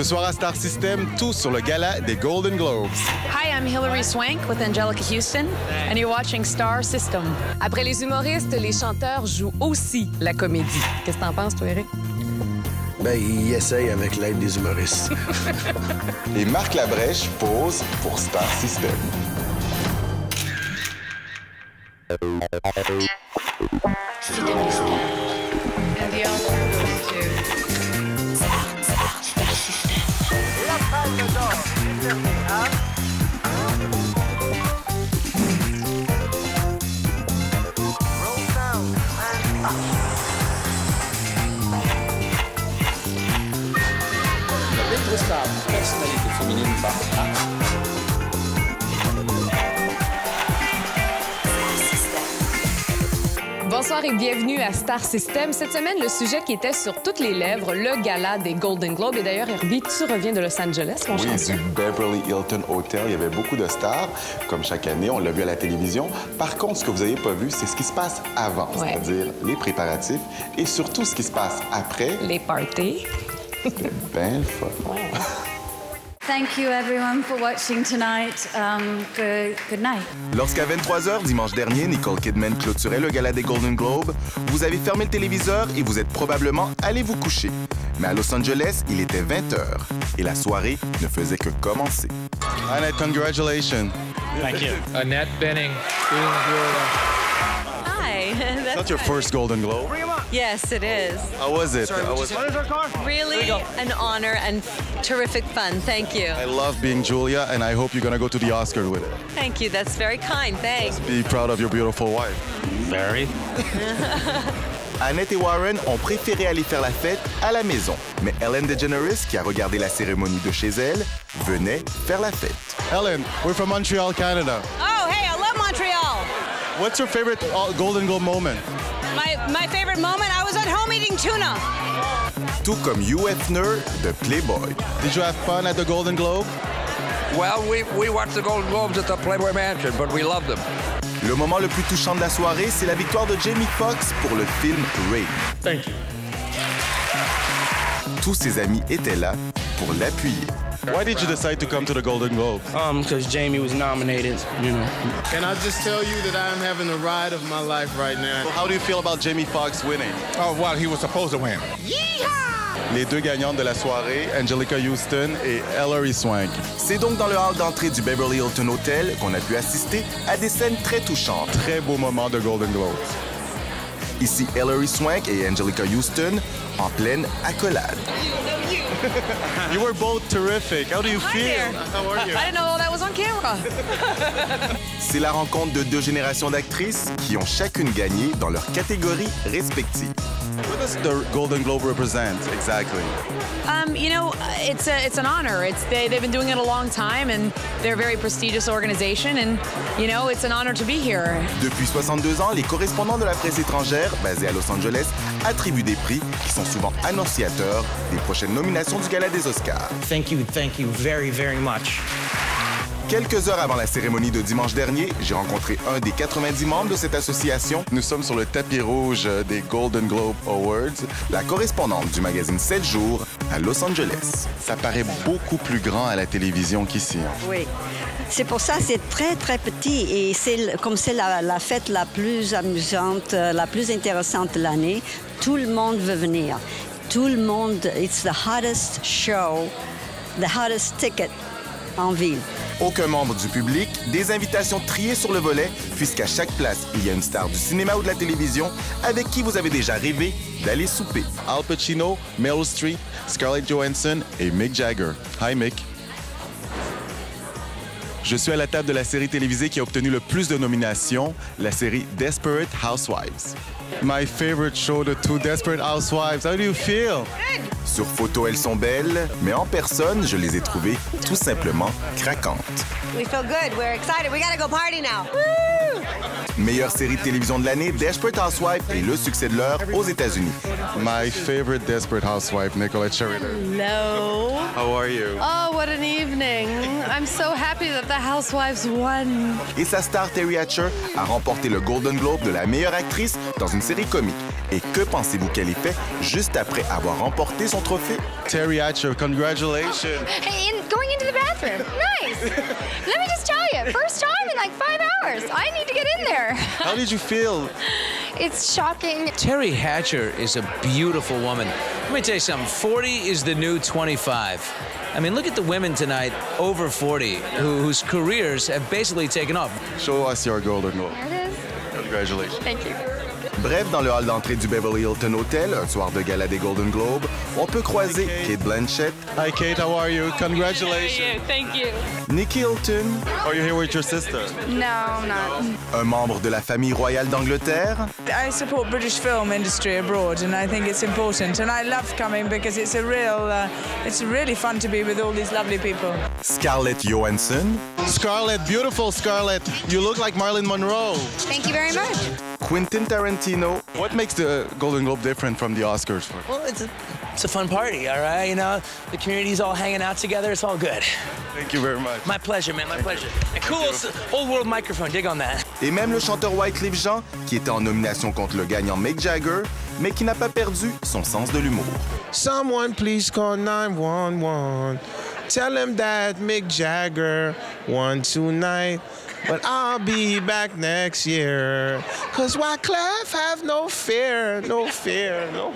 Ce soir à Star System, tout sur le gala des Golden Globes. Hi, I'm Hilary Swank with Angelica Houston, and you're watching Star System. Après les humoristes, les chanteurs jouent aussi la comédie. Qu'est-ce que t'en penses, toi, Eric? Ben, il essaye avec l'aide des humoristes. Et Marc Labrèche pose pour Star System. Bonsoir et bienvenue à Star System. Cette semaine, le sujet qui était sur toutes les lèvres, le gala des Golden Globes. Et d'ailleurs, Herbie, tu reviens de Los Angeles, mon Oui, du Beverly Hilton Hotel. Il y avait beaucoup de stars, comme chaque année. On l'a vu à la télévision. Par contre, ce que vous n'avez pas vu, c'est ce qui se passe avant, Ouais. c'est-à-dire les préparatifs et surtout ce qui se passe après. Les parties. Ben le fun. Thank you, everyone, for watching tonight. Um, good, good night. Lorsqu'à 23h dimanche dernier, Nicole Kidman clôturait le gala des Golden Globes, vous avez fermé le téléviseur et vous êtes probablement allé vous coucher. Mais à Los Angeles, il était 20h et la soirée ne faisait que commencer. Annette, congratulations. Thank you. Annette Benning. Being good. Hi. Is that your first Golden Globe? yes, it is. How was it? How was- Really an honor and terrific fun. Thank you. I love being Julia, and I hope you're gonna go to the Oscar with it. Thank you. That's very kind. Thanks. Be proud of your beautiful wife. Very. Annette et Warren ont préféré aller faire la fête à la maison. Mais Ellen DeGeneres, qui a regardé la cérémonie de chez elle, venait faire la fête. Ellen, we're from Montreal, Canada. Oh, What's your favorite uh, Golden Globe moment? My my favorite moment. I was at home eating tuna. Tout comme Hugh Hefner de Playboy. Did you have fun at the Golden Globe? Well, we, we watched the Golden Globes at the Playboy Mansion, but we love them. Le moment le plus touchant de la soirée, c'est la victoire de Jamie Foxx pour le film Ray. Thank you. Tous ses amis étaient là pour l'appuyer. Why did you decide to come to the Golden Globe? Um, because Jamie was nominated, you know. Can I just tell you that I'm having the ride of my life right now? How do you feel about Jamie Foxx winning? Oh, well, he was supposed to win. Les deux gagnantes de la soirée, Angelica Houston et Hilary Swank. C'est donc dans le hall d'entrée du Beverly Hilton Hotel qu'on a pu assister à des scènes très touchantes. Très beau moment de Golden Globes. Ici Hilary Swank et Angelica Houston en pleine accolade. you were both terrific. How do you feel? How are you? I didn't know that was on camera. C'est la rencontre de deux générations d'actrices qui ont chacune gagné dans leur catégorie respective. What does the Golden Globe represent exactly? Um, you know, it's a, it's an honor. It's they, they've been doing it a long time, and they're a very prestigious organization, and you know, it's an honor to be here. Depuis 62 ans, les correspondants de la presse étrangère, basés à Los Angeles, attribuent des prix qui sont souvent annonciateurs des prochaines nominations du Gala des Oscars. Thank you, thank you very, very much. Quelques heures avant la cérémonie de dimanche dernier, j'ai rencontré un des 90 membres de cette association. Nous sommes sur le tapis rouge des Golden Globe Awards, la correspondante du magazine 7 jours à Los Angeles. Ça paraît beaucoup plus grand à la télévision qu'ici. hein. Oui. C'est pour ça c'est très, très petit. Et c'est comme c'est la, la fête la plus amusante, euh, la plus intéressante de l'année, tout le monde veut venir. Tout le monde, it's the hottest show, the hottest ticket en ville. Aucun membre du public, des invitations triées sur le volet, puisqu'à chaque place, il y a une star du cinéma ou de la télévision avec qui vous avez déjà rêvé d'aller souper. Al Pacino, Meryl Streep, Scarlett Johansson et Mick Jagger. Hi Mick. Je suis à la table de la série télévisée qui a obtenu le plus de nominations, la série Desperate Housewives. My favorite show, The Two Desperate Housewives. How do you feel? Sur photo, elles sont belles, mais en personne, je les ai trouvées tout simplement craquantes. We feel good. We're excited. We gotta go party now. Meilleure série de télévision de l'année, Desperate Housewives et le succès de l'heure aux États-Unis. My favorite Desperate Housewife, Nicolette Sheridan. Hello. How are you? Oh, what an evening. I'm so happy that the Housewives won. Et sa star Terry Hatcher a remporté le Golden Globe de la meilleure actrice dans une série comique. Et que pensez-vous qu'elle ait fait juste après avoir remporté son trophée? Terry Hatcher, congratulations. Hey, in, going into the bathroom. Nice. Let me just tell you, first time in like five hours. I need to get in there. How did you feel? It's shocking. Terry Hatcher is a beautiful woman. Let me tell you something 40 is the new 25. I mean, look at the women tonight over 40 who, whose careers have basically taken off. Show us your Golden Globe. There it is. Congratulations. Thank you. Bref, dans le hall d'entrée du Beverly Hilton Hotel, un soir de gala des Golden Globes, on peut croiser Kate Blanchett, Hi, Kate. How are you? Congratulations. Thank you. Nikki Hilton, Are you here with your sister? No, I'm not. un membre de la famille royale d'Angleterre, I support British film industry abroad, and I think it's important. And I love coming because it's a real, uh, it's really fun to be with all these lovely people. Scarlett Johansson, Scarlett, beautiful Scarlett. You look like Marilyn Monroe. Thank you very much. Quentin Tarantino, What makes the Golden Globe different from the Oscars? For? Well, it's a, it's a fun party, all right? You know, the community's all hanging out together. It's all good. Thank you very much. My pleasure, man. My pleasure. And cool old, old world microphone. Dig on that. et même le chanteur Wyclef Jean, qui était en nomination contre le gagnant Mick Jagger, mais qui n'a pas perdu son sens de l'humour. Someone please call 911. Tell him that Mick Jagger won tonight. But I'll be back next year. Cause Wyclef have no fear, no fear, no